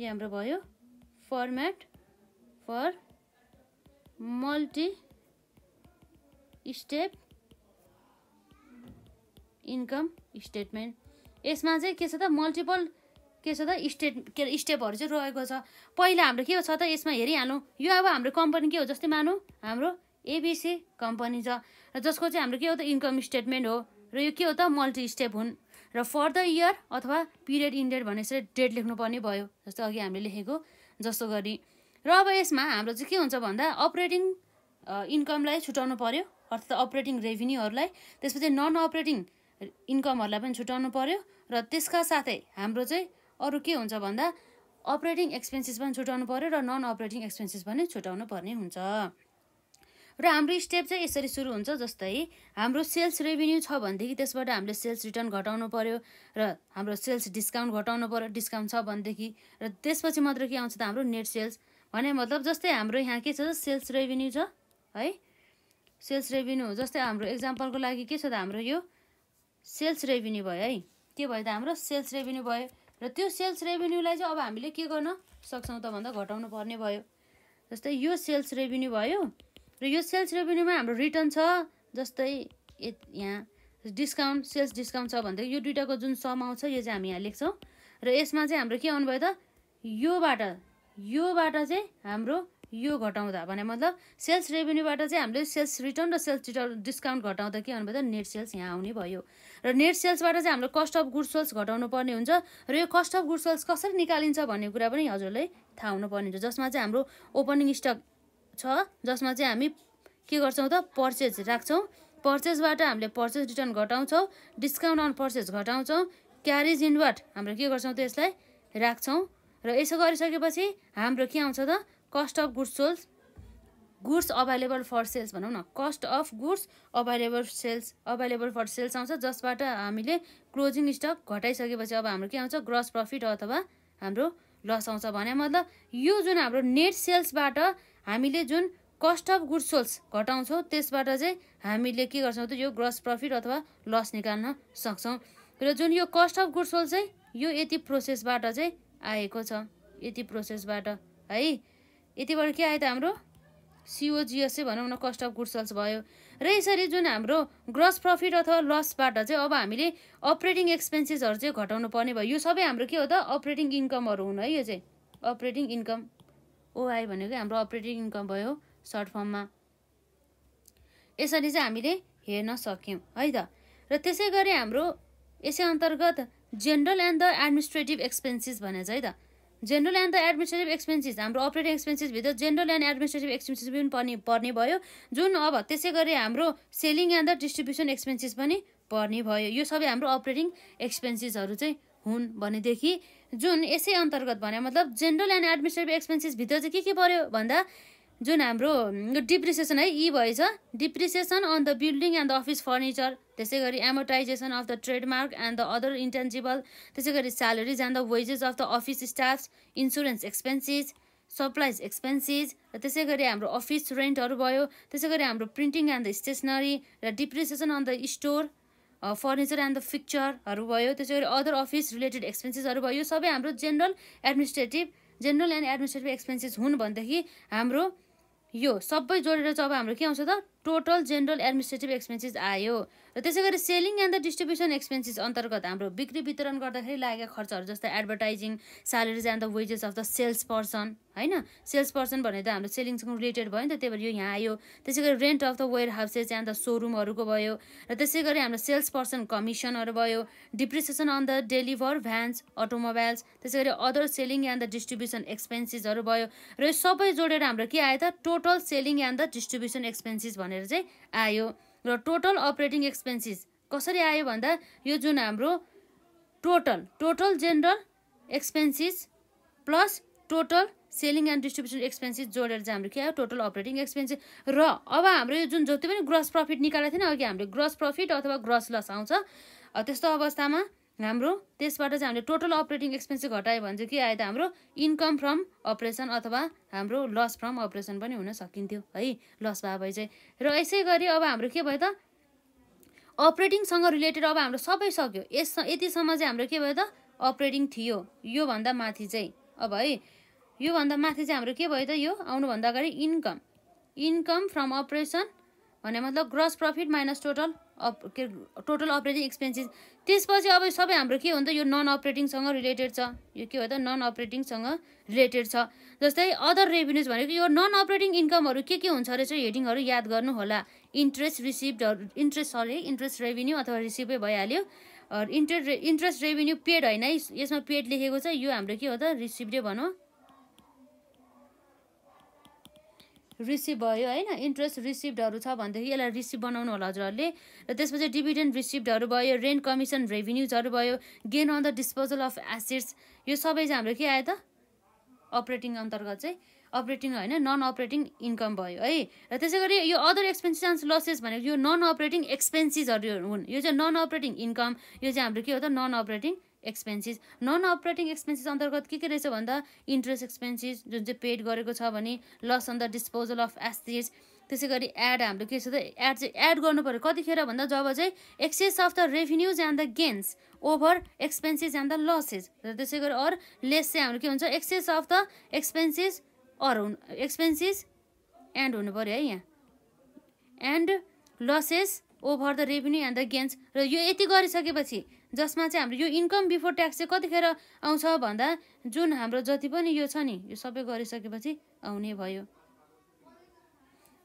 यो हाम्रो भयो format for multi step income statement यसमा चाहिँ के छ त? मल्टिपल के छ त? स्टेट के अरे स्टेपहरू चाहिँ रहेको छ। पहिला हाम्रो के छ त? यसमा हेरिहालौँ। यो अब हाम्रो कम्पनी के हो जस्तै मानौँ? हाम्रो एबिसी कम्पनी छ। र जसको चाहिँ हाम्रो के हो त? इन्कम स्टेटमेन्ट हो। र यो के हो त? मल्टी स्टेप हुन्। र फर द इयर अथवा पिरियड इन्डेड भनेपछि डेट लेख्नुपर्ने भयो जस्तो अघि हामीले लेखेको जस्तो गरी। र अब यसमा हाम्रो चाहिँ के हुन्छ भन्दा अपरेटिङ इन्कमलाई छुट्याउनु पर्यो अर्थात् अपरेटिङ रेभिन्यूहरूलाई त्यसपछि नन अपरेटिङ इन्कमहरूलाई पनि छुट्याउनु पर्यो र त्यसका साथै हाम्रो चाहिँ अरू के हुन्छ भन्दा अपरेटिङ एक्सपेन्सेस पनि छुट्याउनु पर्यो र नन अपरेटिङ एक्सपेन्सेस पनि छुट्याउनु पर्ने हुन्छ। र हाम्रो स्टेप चाहिँ यसरी सुरु हुन्छ जस्तै हाम्रो सेल्स रेभिन्यू छ भनेदेखि त्यसबाट हामीले सेल्स रिटर्न घटाउनु पर्यो र हाम्रो सेल्स डिस्काउन्ट घटाउनु पर्यो डिस्काउन्ट छ भनेदेखि र त्यसपछि मात्र के आउँछ त हाम्रो नेट सेल्स भने मतलब जस्तै हाम्रो यहाँ के छ सेल्स रेभिन्यू छ है? सेल्स रेभिन्यू जस्तै हाम्रो इक्जाम्पलको लागि के छ त हाम्रो यो सेल्स रेभिन्यू भयो है? के भयो त हाम्रो सेल्स रेभिन्यू भयो र त्यो सेल्स रेभिन्यूलाई चाहिँ अब हामीले के गर्न सक्छौँ त भन्दा घटाउनु पर्ने भयो। जस्तै यो सेल्स रेभिन्यू भयो र यो सेल्स रेभिन्यूमा हाम्रो रिटर्न छ जस्तै यहाँ डिस्काउन्ट सेल्स डिस्काउन्ट छ भनेदेखि यो दुइटाको जुन सम आउँछ यो चाहिँ हामी यहाँ लेख्छौँ। र यसमा चाहिँ हाम्रो के आउनुभयो त योबाट योबाट चाहिँ हाम्रो यो घटाउँदा भने मतलब सेल्स रेभेन्यूबाट चाहिँ हामीले सेल्स रिटर्न र सेल्स रिटर्न डिस्काउन्ट घटाउँदा के भन्नुभयो त नेट सेल्स यहाँ आउने भयो। र नेट सेल्सबाट चाहिँ हाम्रो कस्ट अफ गुड सेल्स घटाउनु पर्ने हुन्छ र यो कस्ट अफ गुड सेल्स कसरी निकालिन्छ भन्ने कुरा पनि हजुरलाई थाहा हुनुपर्ने हुन्छ जसमा चाहिँ हाम्रो ओपनिङ स्टक छ जसमा चाहिँ हामी के गर्छौँ त पर्चेज राख्छौँ। पर्चेजबाट हामीले पर्चेज रिटर्न घटाउँछौँ डिस्काउन्ट अन पर्चेज घटाउँछौँ क्यारिज इनवर्ड हाम्रो के गर्छौँ त यसलाई राख्छौँ। र यसो गरिसकेपछि हाम्रो के आउँछ त cost of goods sold goods available for sales भनौँ न cost of goods available sales available for sales आउँछ जसबाट हामीले क्लोजिङ स्टक घटाइसकेपछि अब हाम्रो के आउँछ ग्रस प्रफिट अथवा हाम्रो लस आउँछ। भने मतलब यो जुन हाम्रो नेट सेल्सबाट हामीले जुन कस्ट अफ गुड्स सोल्स घटाउँछौँ त्यसबाट चाहिँ हामीले के गर्छौँ त यो ग्रस प्रफिट अथवा लस निकाल्न सक्छौँ। र जुन यो कस्ट अफ गुड्स सोल्स चाहिँ यो यति प्रोसेसबाट चाहिँ आएको छ। यति प्रोसेसबाट है? यतिबाट के आयो त हाम्रो? सिओजिएसै भनौँ न कस्ट अफ गुड्स सेल्स भयो। र यसरी जुन हाम्रो ग्रस प्रफिट अथवा लसबाट चाहिँ अब हामीले अपरेटिङ एक्सपेन्सेसहरू चाहिँ घटाउनु पर्ने भयो। यो सबै हाम्रो के हो त? अपरेटिङ इन्कमहरू हुनु है यो चाहिँ। अपरेटिङ इन्कम ओआई भनेको हाम्रो अपरेटिङ इन्कम भयो सर्ट फर्ममा यसरी चाहिँ हामीले हेर्न सक्यौँ है त? र त्यसै गरी हाम्रो यसै अन्तर्गत general and the administrative expenses भने चाहिँ है त? General and the administrative expenses हाम्रो अपरेटिङ एक्सपेन्सेसभित्र जेनरल एन्ड एडमिनिस्ट्रेटिभ एक्सपेन्सेस पनि पर्ने पर्ने भयो जुन अब त्यसै गरी हाम्रो selling and the distribution expenses पनि पर्ने भयो। यो सबै हाम्रो अपरेटिङ एक्सपेन्सेसहरू चाहिँ हुन् भनेदेखि जुन यसै अन्तर्गत भने मतलब जेनरल एन्ड एडमिनिस्ट्रेटिभ एक्सपेन्सेसभित्र चाहिँ के के पर्यो भन्दा जुन हाम्रो डिप्रिसिएसन है यी भएछ। Depreciation on the building and the office furniture त्यसै गरी amortisation of the trademark and the other intangible त्यसै गरी salaries and the wages of the office staff insurance expenses supplies expenses र त्यसै गरी हाम्रो अफिस रेन्टहरू भयो त्यसै गरी हाम्रो प्रिन्टिङ एन्ड द स्टेसनरी र depreciation on the store furniture and the फिक्चरहरू भयो त्यसै गरी अदर अफिस रिलेटेड एक्सपेन्सेसहरू भयो। यो सबै हाम्रो general administrative general and administrative expenses हुन् भनेदेखि हाम्रो यो सबै जोडेर चाहिँ अब हाम्रो के आउँछ त? टोटल जेनरल एडमिनिस्ट्रेटिभ एक्सपेन्सेस आयो। र त्यसै गरी selling and the distribution expenses अन्तर्गत हाम्रो बिक्री वितरण गर्दाखेरि लागेका खर्चहरू जस्तै advertising salaries and the wages of the sales person होइन? सेल्स पर्सन भने त हाम्रो सेलिङसँग रिलेटेड भयो नि त त्यही भएर यो यहाँ आयो। त्यसै गरी rent of the warehouses and the सोरुमहरूको भयो। र त्यसै गरी हाम्रो सेल्स पर्सन कमिसनहरू भयो। Depreciation on the delivery vans automobiles त्यसै गरी other selling and the distribution एक्सपेन्सेसहरू भयो। र यो सबै जोडेर हाम्रो के आयो त? Total selling and the distribution expenses भनेर चाहिँ आयो। र टोटल अपरेटिङ एक्सपेन्सेस कसरी आयो भन्दा यो जुन हाम्रो total total general expenses plus total selling and distribution expenses जोडेर चाहिँ हाम्रो के आयो? टोटल अपरेटिङ एक्सपेन्सेस र अब हाम्रो यो जुन जति पनि ग्रस प्रफिट निकालेको थिएन अघि हामीले ग्रस प्रफिट अथवा ग्रस लस आउँछ त्यस्तो अवस्थामा हाम्रो त्यसबाट चाहिँ हामीले टोटल अपरेटिङ एक्सपेन्सेस घटायो भने चाहिँ के आयो त हाम्रो? इन्कम फ्रम अपरेसन अथवा हाम्रो लस फ्रम अपरेसन पनि हुन सकिन्थ्यो है? लस भए भए चाहिँ। र यसै गरी अब हाम्रो के भयो त? अपरेटिङसँग रिलेटेड अब हाम्रो सबै सक्यो। यस यतिसम्म चाहिँ हाम्रो के भयो त? अपरेटिङ थियो। योभन्दा माथि चाहिँ। अब है? योभन्दा माथि चाहिँ हाम्रो के भयो त यो? आउनुभन्दा अगाडि इन्कम इन्कम फ्रम अपरेसन भने मतलब gross profit minus total up के टोटल अपरेटिङ एक्सपेन्सेस त्यसपछि अब सबै हाम्रो के हो त यो नन अपरेटिङसँग रिलेटेड छ। यो के हो त नन अपरेटिङसँग रिलेटेड छ। जस्तै अदर रेभिन्युज भनेको यो नन अपरेटिङ इन्कमहरू के के हुन्छ रहेछ हेडिङहरू याद गर्नु होला इन्ट्रेस्ट रिसिभ्डहरू इन्ट्रेस्ट सरी इन्ट्रेस्ट रेभिन्यू अथवा रिसिभै भइहाल्यो। इन्ट्रेस्ट इन्ट्रेस्ट रेभिन्यू पेड होइन है। यसमा पेड लेखेको छ। यो हाम्रो के हो त रिसिभ्डै भनौँ। रिसिभ भयो होइन? इन्ट्रेस्ट रिसिभ्डहरू छ भनेदेखि यसलाई रिसिभ बनाउनु होला हजुरहरूले। र त्यसपछि डिभिडेन्ड रिसिभ्डहरू भयो रेन्ट कमिसन रेभिन्युजहरू भयो gain on the disposal of assets. यो सबै चाहिँ हाम्रो के आयो त? अपरेटिङ अन्तर्गत चाहिँ अपरेटिङ होइन नन अपरेटिङ इन्कम भयो है? र त्यसै गरी यो अदर एक्सपेन्सिस एन्ड लसेस भनेको यो नन अपरेटिङ एक्सपेन्सिसहरू हुन्। यो चाहिँ नन अपरेटिङ इन्कम यो चाहिँ हाम्रो के हो त? Non operating expenses non operating expenses अन्तर्गत के के रहेछ भन्दा इन्ट्रेस्ट एक्सपेन्सिस जुन चाहिँ पेड गरेको छ भने loss on the disposal of assets त्यसै गरी एड हाम्रो के छ त एड चाहिँ एड गर्नु पऱ्यो। कतिखेर भन्दा जब चाहिँ excess of the revenues and the gains over expenses and the losses र त्यसै गरी अर लेस चाहिँ हाम्रो के हुन्छ excess of the expenses or हुनु एक्सपेन्सिस एन्ड हुनु पऱ्यो है यहाँ। And losses over the revenue and the gains र यो यति गरिसकेपछि जसमा चाहिँ हाम्रो यो इन्कम बिफोर ट्याक्स चाहिँ कतिखेर आउँछ भन्दा जुन हाम्रो जति पनि यो छ नि यो सबै गरिसकेपछि आउने भयो।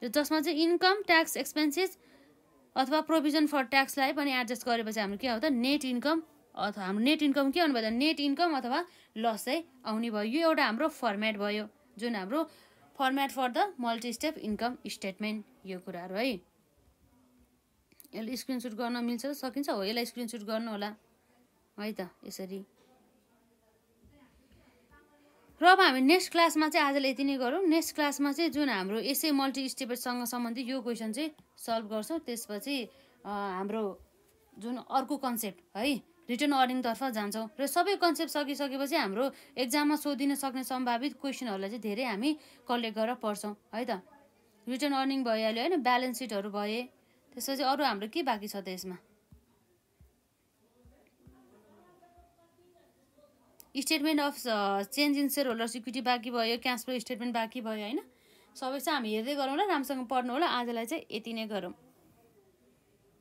जसमा चाहिँ इन्कम ट्याक्स एक्सपेन्सेस अथवा प्रोभिजन फर ट्याक्सलाई पनि एडजस्ट गरेपछि हाम्रो के आउँछ नेट इन्कम अथवा हाम्रो नेट इन्कम के आउनु भयो नेट इन्कम अथवा लस चाहिँ आउने भयो। यो एउटा हाम्रो फर्मेट भयो जुन हाम्रो format for the multi step income statement यो कुराहरू है। यसले स्क्रिनसुट गर्न मिल्छ सकिन्छ हो? यसलाई स्क्रिनसुट गर्नु होला। है त यसरी। र अब हामी नेक्स्ट क्लासमा चाहिँ आजलाई यति नै गरौँ। नेक्स्ट क्लासमा चाहिँ जुन हाम्रो यसै मल्टी स्टेपसँग सम्बन्धित यो क्वेसन चाहिँ सल्भ गर्छौँ त्यसपछि हाम्रो जुन अर्को कन्सेप्ट है रिटर्न अर्निङतर्फ जान्छौँ। र सबै कन्सेप्ट सकिसकेपछि हाम्रो एक्जाममा सोधिन सक्ने सम्भावित क्वेसनहरूलाई चाहिँ धेरै हामी कलेक्ट गरेर पढ्छौँ है त। रिटर्न अर्निङ भइहाल्यो होइन? ब्यालेन्स सिटहरू भए त्यसपछि अरू हाम्रो के बाँकी छ त यसमा statement of change in shareholder equity बाँकी भयो क्यास फ्लो स्टेटमेन्ट बाँकी भयो होइन? सबै चाहिँ हामी हेर्दै गरौँ ल राम्रोसँग पढ्नु होला। आजलाई चाहिँ यति नै गरौँ।